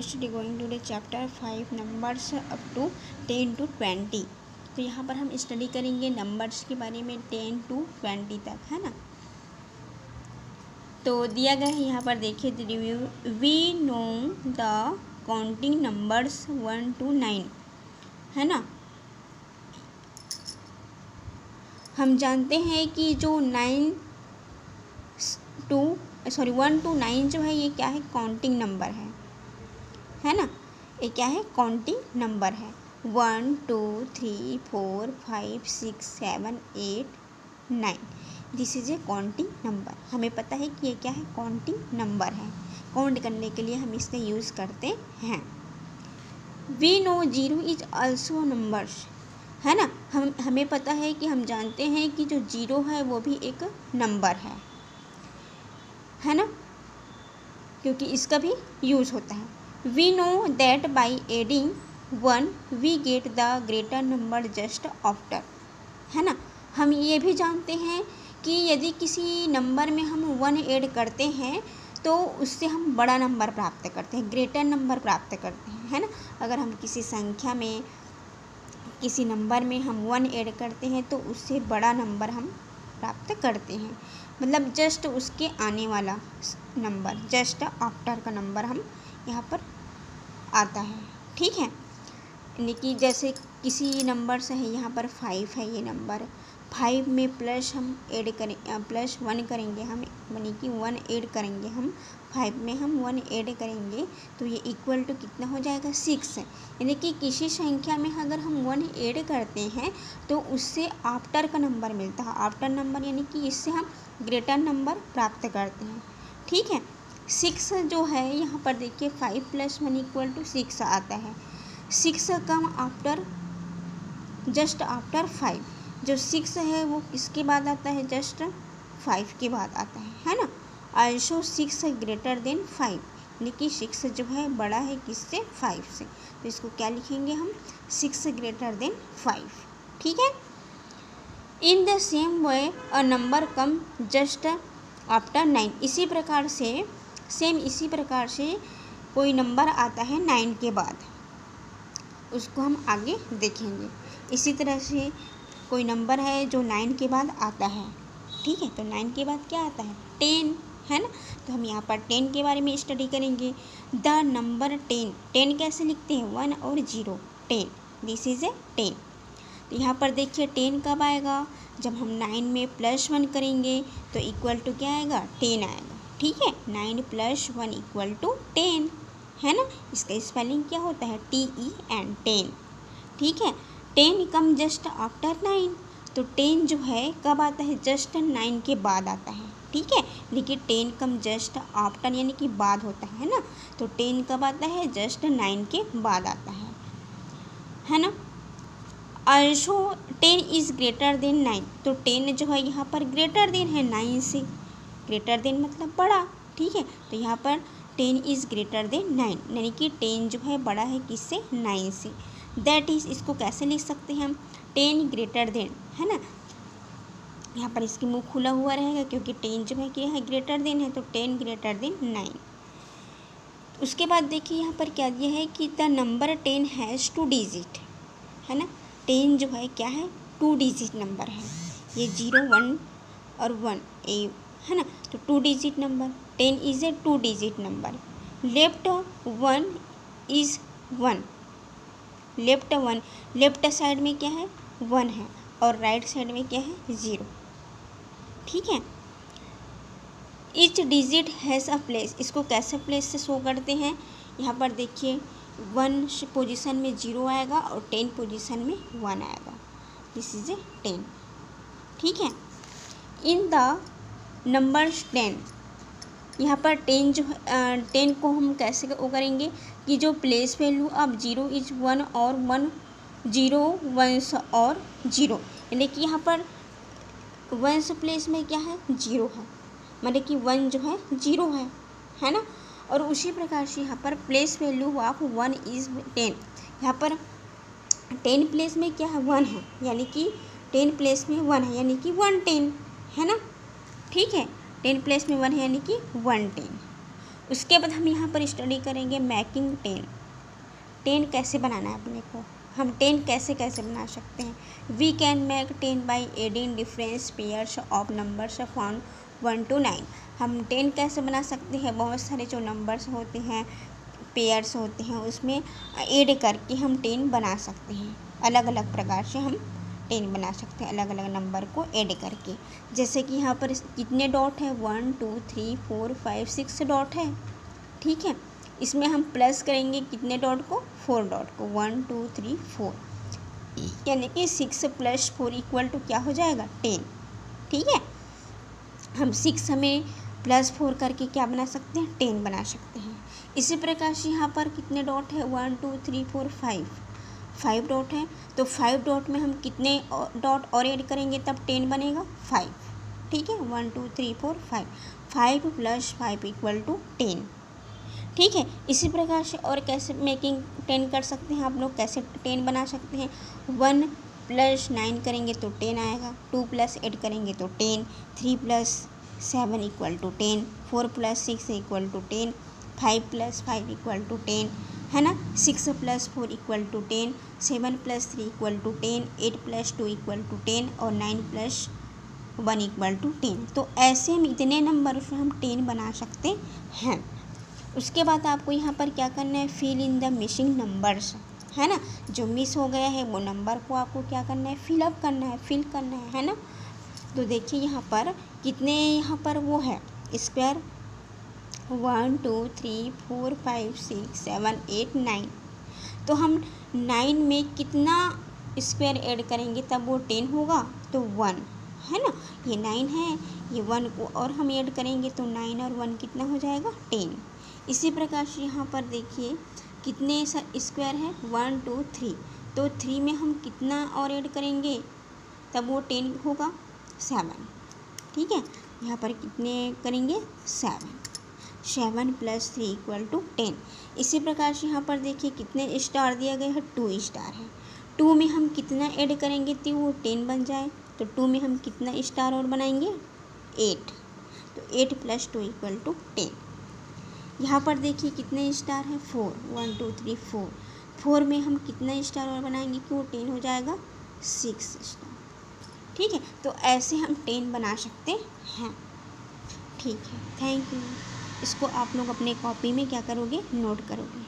Now study going to the chapter five numbers up to ten to twenty तो यहाँ पर हम study करेंगे नंबर्स के बारे में टेन टू ट्वेंटी तक, है ना? तो दिया गया है यहाँ पर देखिए review we know the counting numbers one to nine है ना? हम जानते हैं कि जो nine to sorry one to nine जो है, ये क्या है? काउंटिंग नंबर है। है ना? ये क्या है? काउंटिंग नंबर है। One two three four five six seven eight nine this is a counting number हमें पता है कि ये क्या है? काउंटिंग नंबर है। काउंट करने के लिए हम इसका यूज़ करते हैं। We know zero is also numbers है ना? हम, हमें पता है कि हम जानते हैं कि जो ज़ीरो है वो भी एक नंबर है। है ना? क्योंकि इसका भी यूज़ होता है। We know that by adding one we get the greater number just after है ना? हम ये भी जानते हैं कि यदि किसी नंबर में हम वन ऐड करते हैं तो उससे हम बड़ा नंबर प्राप्त करते हैं ग्रेटर नंबर प्राप्त करते हैं। है ना? अगर हम किसी संख्या में, किसी नंबर में हम वन ऐड करते हैं तो उससे बड़ा नंबर हम प्राप्त करते हैं। मतलब जस्ट उसके आने वाला नंबर जस्ट आफ्टर का नंबर हम यहाँ पर आता है, ठीक है? यानी कि जैसे किसी नंबर से है, यहाँ पर फाइव है ये नंबर। फाइव में प्लस हम ऐड करें प्लस वन करेंगे हम, यानी कि वन ऐड करेंगे हम फाइव में हम वन ऐड करेंगे तो ये इक्वल टू कितना हो जाएगा? सिक्स यानी कि किसी संख्या में अगर हम वन ऐड करते हैं तो उससे आफ्टर का नंबर मिलता है। आफ्टर नंबर यानी कि इससे हम ग्रेटर नंबर प्राप्त करते हैं, ठीक है? सिक्स जो है, यहाँ पर देखिए five plus one equal to six आता है। Six come after just after five जो सिक्स है, वो किसके बाद आता है? जस्ट फाइव के बाद आता है है ना? Also six greater than five लेकिन सिक्स जो है, बड़ा है किससे? फाइव से। तो इसको क्या लिखेंगे हम? सिक्स ग्रेटर देन फाइव ठीक है? In the same way a number come just after nine इसी प्रकार से सेम इसी प्रकार से कोई नंबर आता है नाइन के बाद। उसको हम आगे देखेंगे। इसी तरह से कोई नंबर है जो नाइन के बाद आता है। ठीक है तो नाइन के बाद क्या आता है? टेन है ना? तो हम यहाँ पर टेन के बारे में स्टडी करेंगे। द नंबर टेन टेन कैसे लिखते हैं? वन और zero ten this is a ten तो यहाँ पर देखिए टेन कब आएगा? जब हम नाइन में प्लस वन करेंगे तो इक्वल टू क्या आएगा? टेन आएगा। ठीक है? Nine plus one equal to ten है ना? इसका स्पेलिंग क्या होता है? टी ई एन टेन ठीक है? Ten come just after nine तो टेन जो है, कब आता है? जस्ट नाइन के बाद आता है। ठीक है? लेकिन टेन कम जस्ट आफ्टर यानी कि बाद होता है ना? तो टेन कब आता है? जस्ट नाइन के बाद आता है। है ना? Also ten is greater than nine तो टेन जो है, यहाँ पर ग्रेटर देन है नाइन से। ग्रेटर देन मतलब बड़ा, ठीक है? तो यहाँ पर ten is greater than nine, यानी कि टेन जो है बड़ा है किससे? नाइन से। दैट इज़ इसको कैसे लिख सकते हैं हम? टेन ग्रेटर देन, है ना? यहाँ पर इसकी मुँह खुला हुआ रहेगा क्योंकि टेन जो है क्या है ग्रेटर देन है तो टेन ग्रेटर देन नाइन। उसके बाद देखिए यहाँ पर क्या दिया है कि the number ten has two digit, है ना? टेन जो है क्या है? टू डिजिट नंबर है। ये ज़ीरो, वन और वन, ए है ना? तो two digit number ten is a two digit number left one is one left one left side में क्या है? वन है और राइट साइड में क्या है? ज़ीरो ठीक है? Each digit has a place इसको कैसे प्लेस से शो करते हैं? यहाँ पर देखिए वन पोजीशन में ज़ीरो आएगा और टेन पोजीशन में वन आएगा. दिस इज़ ए टेन ठीक है? In the numbers ten. यहाँ पर टेन जो टेन को हम कैसे वो करेंगे कि जो प्लेस वैल्यू अब ज़ीरो इज़ वन और वन ज़ीरो वंस और ज़ीरो यानी कि यहाँ पर वंस प्लेस में क्या है? ज़ीरो है। मतलब कि वन जो है ज़ीरो है। है ना? और उसी प्रकार से यहाँ पर place value of one is ten यहाँ पर टेन प्लेस में क्या है? वन है। यानी कि टेन प्लेस में वन है। यानी कि वन टेन है ना? ठीक है? टेन प्लेस में वन है यानी कि वन टेन उसके बाद हम यहाँ पर स्टडी करेंगे मैकिंग टेन टेन कैसे बनाना है अपने को? हम टेन कैसे कैसे बना सकते हैं? We can make ten by adding difference pairs of numbers from one to nine हम टेन कैसे बना सकते हैं? बहुत सारे जो नंबर्स होते हैं पेयर्स होते हैं, उसमें एड करके हम टेन बना सकते हैं। अलग अलग प्रकार से हम टेन बना सकते हैं अलग अलग नंबर को ऐड करके। जैसे कि यहाँ पर कितने डॉट है? One two three four five six dot है। ठीक है? इसमें हम प्लस करेंगे कितने डॉट को? फोर डॉट को। वन टू थ्री फोर यानी कि six plus four equal to क्या हो जाएगा? टेन ठीक है? हम सिक्स हमें प्लस फोर करके क्या बना सकते हैं? टेन बना सकते हैं। इसी प्रकार से यहाँ पर कितने डॉट है? One two three four five five dot है। तो फाइव डॉट में हम कितने डॉट और ऐड करेंगे तब टेन बनेगा फाइव। ठीक है? One, two, three, four, five. Five plus five equal to ten. ठीक है? इसी प्रकार से और कैसे मेकिंग टेन कर सकते हैं? आप लोग कैसे टेन बना सकते हैं? वन प्लस नाइन करेंगे तो टेन आएगा। टू प्लस एट करेंगे तो ten. Three plus seven equal to ten. Four plus six equal to ten. Five plus five equal to ten. है ना? Six plus four equal to ten seven plus three equal to ten eight plus two equal to ten और nine plus one equal to ten तो ऐसे हम इतने number से हम ten बना सकते हैं। उसके बाद आपको यहाँ पर क्या करना है? Fill in the missing numbers है ना? जो मिस हो गया है, वो नंबर को आपको क्या करना है? फिलअप करना है फिल करना है है ना? तो देखिए यहाँ पर कितने यहाँ पर वो है? Square one, two, three, four, five, six, seven, eight, nine. तो हम नाइन में कितना स्क्वायर ऐड करेंगे तब वो टेन होगा? तो वन, है ना? ये नाइन है, ये वन को और हम ऐड करेंगे तो नाइन और वन कितना हो जाएगा? टेन। इसी प्रकार से यहाँ पर देखिए, कितने स्क्वायर है? One, two, three. तो थ्री में हम कितना और ऐड करेंगे? तब वो टेन होगा, सेवन। ठीक है? यहाँ पर कितने करेंगे? Seven. Seven plus three equal to ten. इसी प्रकार से यहाँ पर देखिए कितने स्टार दिया गया है टू स्टार है। टू में हम कितना ऐड करेंगे तो वो टेन बन जाए। तो टू में हम कितना स्टार और बनाएँगे? एट तो eight plus two equal to ten यहाँ पर देखिए कितने स्टार हैं four one two three four four में हम कितना स्टार और बनाएँगे कि वो टेन हो जाएगा? सिक्स स्टार ठीक है? तो ऐसे हम टेन बना सकते हैं। ठीक है। थैंक यू इसको आप लोग अपने कॉपी में क्या करोगे? नोट करोगे।